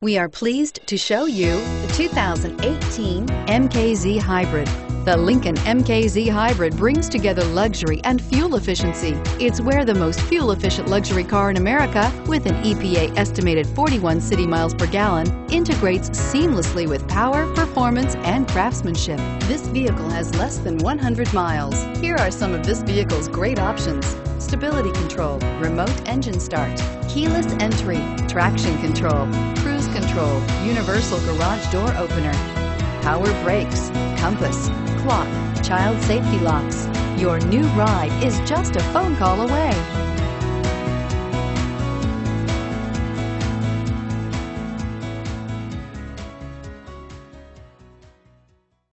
We are pleased to show you the 2018 MKZ Hybrid. The Lincoln MKZ Hybrid brings together luxury and fuel efficiency. It's where the most fuel-efficient luxury car in America, with an EPA estimated 41 city miles per gallon, integrates seamlessly with power, performance, and craftsmanship. This vehicle has less than 100 miles. Here are some of this vehicle's great options. Stability control, remote engine start, keyless entry, traction control, control, universal garage door opener, power brakes, compass, clock, child safety locks. Your new ride is just a phone call away.